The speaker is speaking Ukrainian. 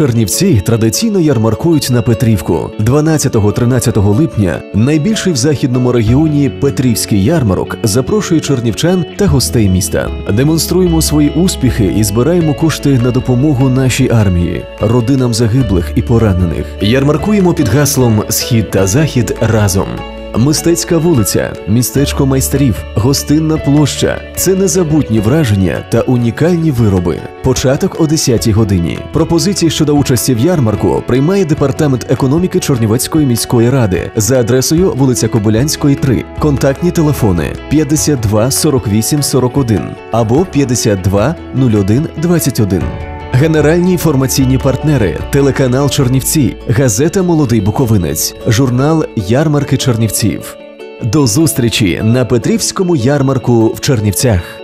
Чернівці традиційно ярмаркують на Петрівку. 12-13 липня найбільший в західному регіоні Петрівський ярмарок запрошує чернівчан та гостей міста. Демонструємо свої успіхи і збираємо кошти на допомогу нашій армії, родинам загиблих і поранених. Ярмаркуємо під гаслом Схід та Захід разом. Мистецька вулиця, містечко майстрів, гостинна площа це незабутні враження та унікальні вироби. Початок о 10-й годині. Пропозиції щодо участі в ярмарку приймає департамент економіки Чорнівецької міської ради за адресою вулиця Кобилянської, 3. Контактні телефони 52 48 41 або 52 01 21. Генеральні інформаційні партнери, телеканал Чернівці, газета Молодий Буковинець, журнал Ярмарки Чернівців. До зустрічі на Петрівському ярмарку в Чернівцях.